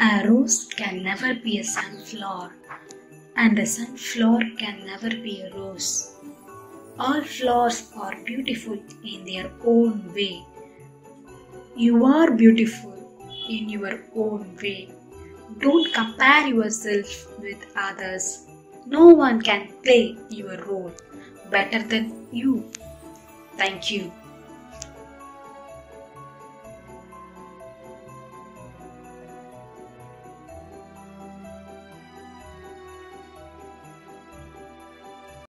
A rose can never be a sunflower, and a sunflower can never be a rose. All flowers are beautiful in their own way. You are beautiful in your own way. Don't compare yourself with others. No one can play your role better than you. Thank you.